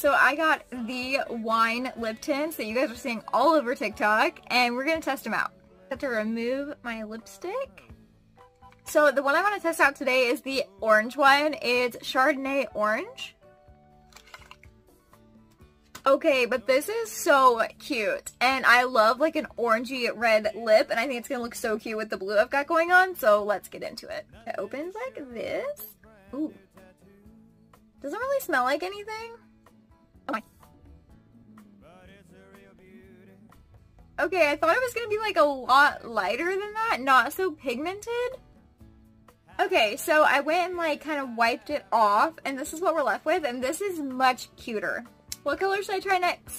So I got the wine lip tints that you guys are seeing all over TikTok, and we're gonna test them out. I have to remove my lipstick. So the one I want to test out today is the orange one. It's Chardonnay Orange. Okay, but this is so cute. And I love like an orangey red lip. And I think it's going to look so cute with the blue I've got going on. So let's get into it. It opens like this. Ooh. Doesn't really smell like anything. Oh my. Okay, I thought it was going to be like a lot lighter than that. Not so pigmented. Okay, so I went and like kind of wiped it off and this is what we're left with and this is much cuter. What color should I try next?